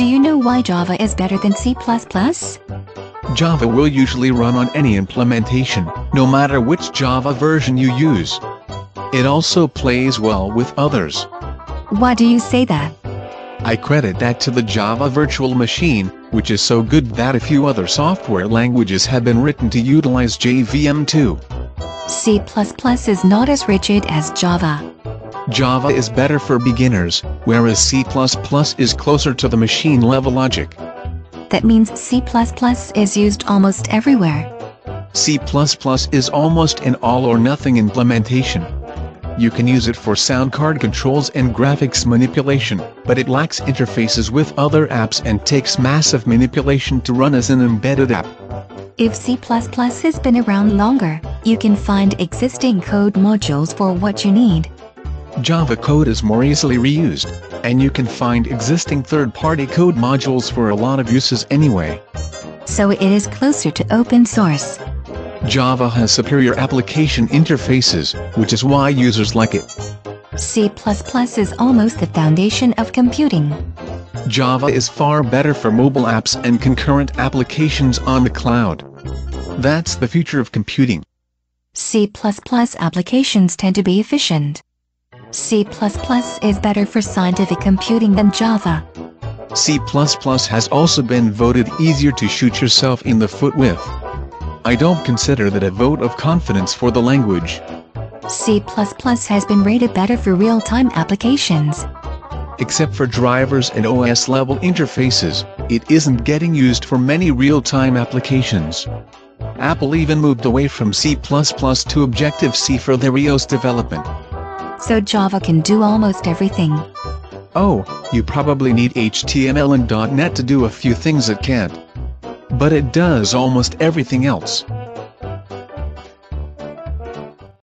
Do you know why Java is better than C++? Java will usually run on any implementation, no matter which Java version you use. It also plays well with others. Why do you say that? I credit that to the Java Virtual Machine, which is so good that a few other software languages have been written to utilize JVM too. C++ is not as rigid as Java. Java is better for beginners, whereas C++ is closer to the machine-level logic. That means C++ is used almost everywhere. C++ is almost an all-or-nothing implementation. You can use it for sound card controls and graphics manipulation, but it lacks interfaces with other apps and takes massive manipulation to run as an embedded app. If C++ has been around longer, you can find existing code modules for what you need. Java code is more easily reused, and you can find existing third-party code modules for a lot of uses anyway. So it is closer to open source. Java has superior application interfaces, which is why users like it. C++ is almost the foundation of computing. Java is far better for mobile apps and concurrent applications on the cloud. That's the future of computing. C++ applications tend to be efficient. C++ is better for scientific computing than Java. C++ has also been voted easier to shoot yourself in the foot with. I don't consider that a vote of confidence for the language. C++ has been rated better for real-time applications. Except for drivers and OS-level interfaces, it isn't getting used for many real-time applications. Apple even moved away from C++ to Objective-C for their iOS development. So Java can do almost everything. Oh, you probably need HTML and .NET to do a few things it can't but it does almost everything else.